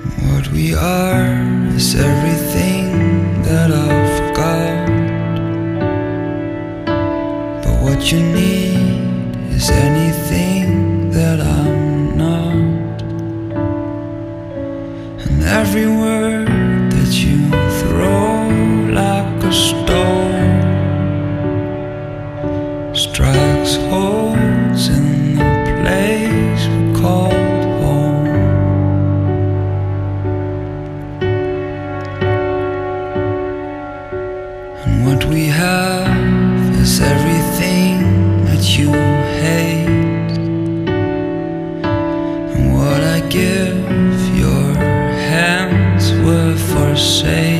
What we are is everything that I've got. But what you need is anything that I'm not. And every word And what we have is everything that you hate. And what I give, your hands will forsake.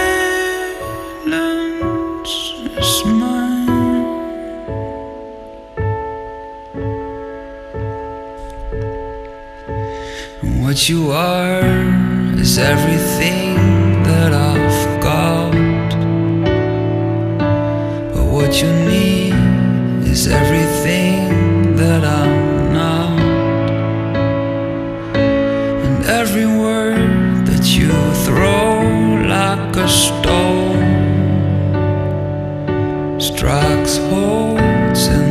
what you are is everything that I've got. But what you need is everything that I'm not. And every word that you throw like a stone strikes holes in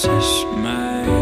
Just my.